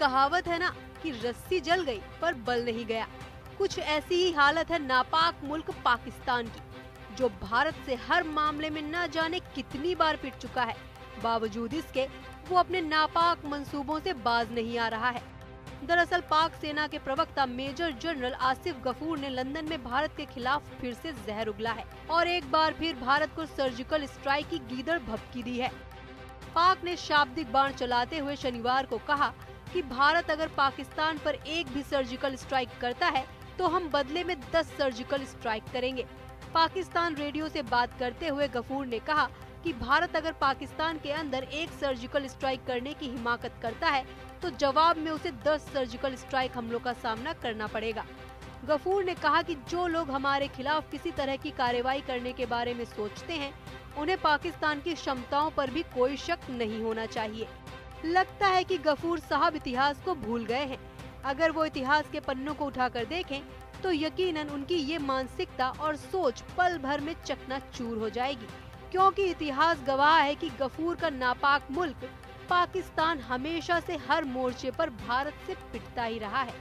कहावत है ना कि रस्सी जल गई, पर बल नहीं गया। कुछ ऐसी ही हालत है नापाक मुल्क पाकिस्तान की, जो भारत से हर मामले में न जाने कितनी बार पिट चुका है। बावजूद इसके, वो अपने नापाक मंसूबों से बाज नहीं आ रहा है। दरअसल पाक सेना के प्रवक्ता मेजर जनरल आसिफ गफूर ने लंदन में भारत के खिलाफ फिर से जहर उगला है और एक बार फिर भारत को सर्जिकल स्ट्राइक की गीदड़ भपकी दी है। पाक ने शाब्दिक बाण चलाते हुए शनिवार को कहा कि भारत अगर पाकिस्तान पर एक भी सर्जिकल स्ट्राइक करता है तो हम बदले में 10 सर्जिकल स्ट्राइक करेंगे। पाकिस्तान रेडियो से बात करते हुए गफूर ने कहा कि भारत अगर पाकिस्तान के अंदर एक सर्जिकल स्ट्राइक करने की हिमाकत करता है तो जवाब में उसे 10 सर्जिकल स्ट्राइक हमलों का सामना करना पड़ेगा। गफूर ने कहा कि जो लोग हमारे खिलाफ किसी तरह की कार्रवाई करने के बारे में सोचते हैं, उन्हें पाकिस्तान की क्षमताओं पर भी कोई शक नहीं होना चाहिए। लगता है कि गफूर साहब इतिहास को भूल गए हैं। अगर वो इतिहास के पन्नों को उठाकर देखें तो यकीनन उनकी ये मानसिकता और सोच पल भर में चकना चूर हो जाएगी। क्योंकि इतिहास गवाह है कि गफूर का नापाक मुल्क पाकिस्तान हमेशा से हर मोर्चे पर भारत से पिटता ही रहा है।